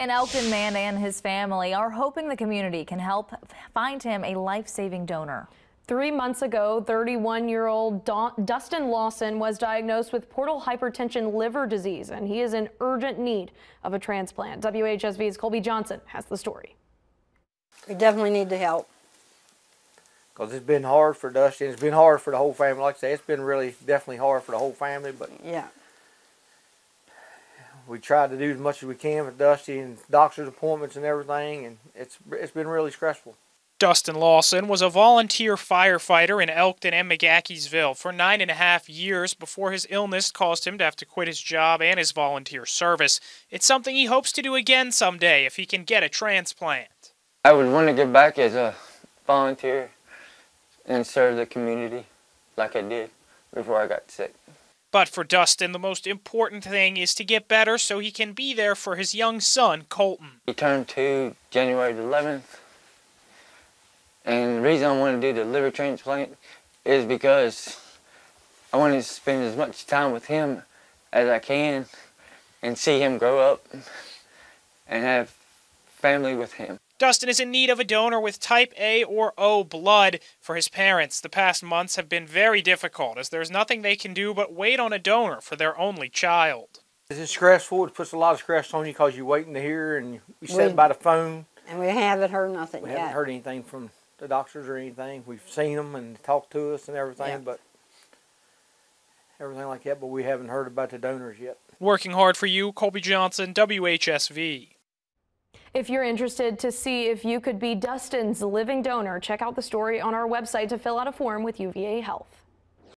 An Elkton man and his family are hoping the community can help find him a life-saving donor. Three months ago, 31-year-old Dustin Lawson was diagnosed with portal hypertension liver disease, and he is in urgent need of a transplant. WHSV's Colby Johnson has the story. We definitely need the help. Because it's been hard for Dustin. It's been hard for the whole family. Like I say, it's been really definitely hard for the whole family. But yeah, we tried to do as much as we can with Dusty and doctor's appointments and everything, and it's it's been really stressful. Dustin Lawson was a volunteer firefighter in Elkton and McGaheysville for nine and a half years before his illness caused him to have to quit his job and his volunteer service. It's something he hopes to do again someday if he can get a transplant. I would want to get back as a volunteer and serve the community like I did before I got sick. But for Dustin, the most important thing is to get better so he can be there for his young son, Colton. He turned two January the 11th. And the reason I want to do the liver transplant is because I want to spend as much time with him as I can and see him grow up and have family with him. Dustin is in need of a donor with type A or O blood for his parents. The past months have been very difficult as there's nothing they can do but wait on a donor for their only child. It's stressful. It puts a lot of stress on you because you're waiting to hear and you sit by the phone. And we haven't heard nothing we yet. haven't heard anything from the doctors or anything. We've seen them and talked to us and everything, yeah. but everything like that, but we haven't heard about the donors yet. Working hard for you, Colby Johnson, WHSV. If you're interested to see if you could be Dustin's living donor, check out the story on our website to fill out a form with UVA Health.